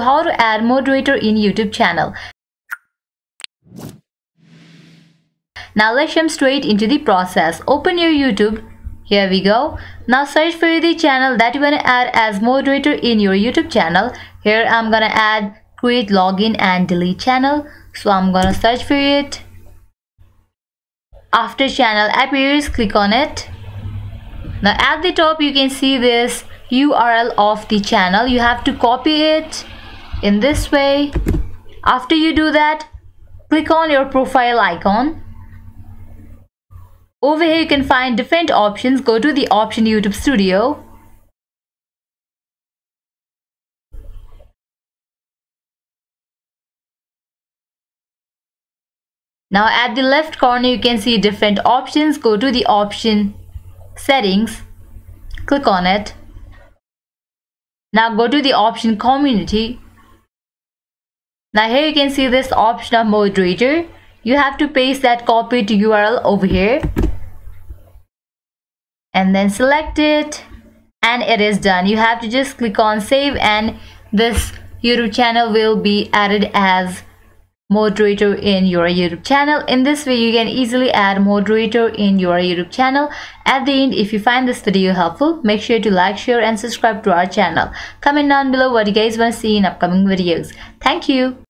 how to add moderator in YouTube channel. Now let's jump straight into the process. Open your YouTube. Here we go. Now search for the channel that you want to add as moderator in your YouTube channel. Here I'm gonna add create login and delete channel. So I'm gonna search for it. After channel appears, click on it. Now at the top you can see this URL of the channel. You have to copy it in this way. After you do that, click on your profile icon. Over here you can find different options. Go to the option YouTube Studio. Now at the left corner you can see different options. Go to the option settings. Click on it. Now go to the option community. Now here you can see this option of moderator. You have to paste that copied URL over here. And then select it. And it is done. You have to just click on save and this YouTube channel will be added as moderator in your YouTube channel. In this way, you can easily add moderator in your YouTube channel. At the end, if you find this video helpful, make sure to like, share and subscribe to our channel. Comment down below what you guys want to see in upcoming videos. Thank you.